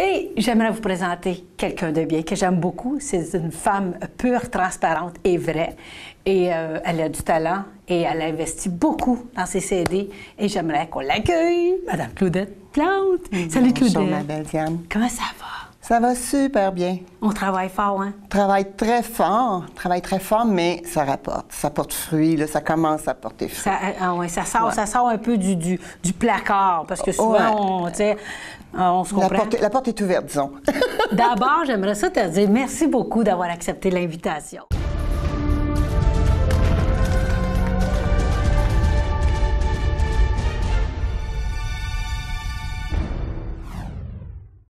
Et j'aimerais vous présenter quelqu'un de bien que j'aime beaucoup. C'est une femme pure, transparente et vraie. Et euh, elle a du talent et elle a investi beaucoup dans ses CD. Et j'aimerais qu'on l'accueille, Madame Claudette Plante. Salut Claudette. Bonjour, ma belle Diane. Comment ça va? Ça va super bien. On travaille fort, hein? Travaille très fort, travaille très fort, mais ça rapporte. Ça porte fruit, là, ça commence à porter fruit. Ça, ah ouais, ça, sort, ça sort un peu du, du, du placard, parce que souvent, Ouais. on, tu sais, on se La porte, la porte est ouverte, disons. D'abord, j'aimerais ça te dire merci beaucoup d'avoir accepté l'invitation.